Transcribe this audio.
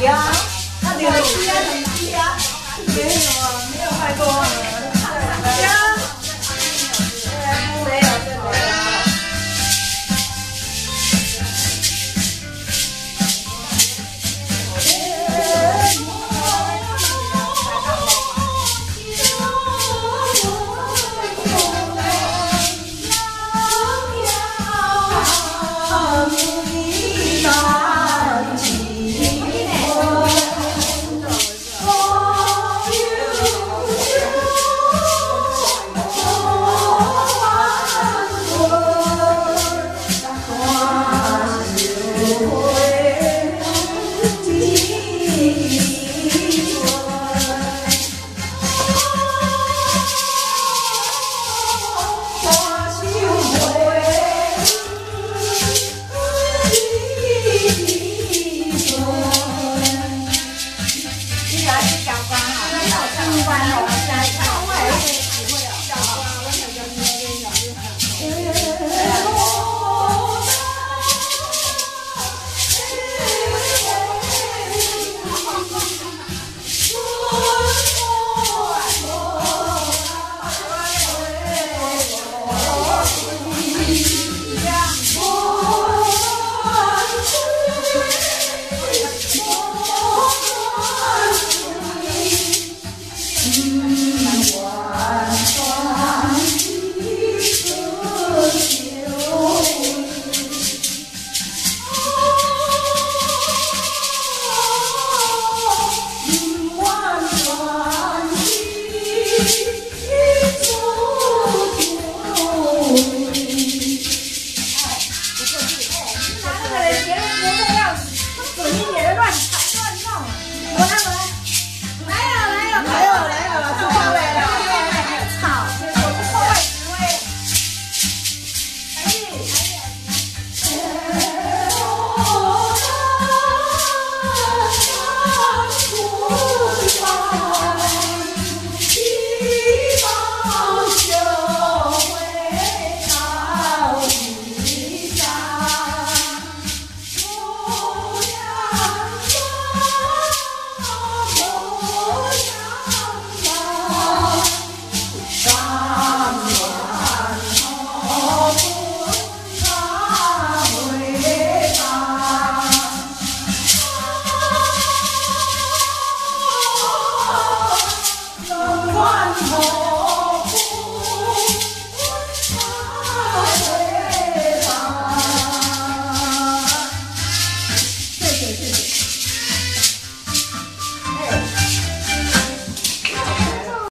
chị á nó điều chị á chị á chị